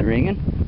the ringing.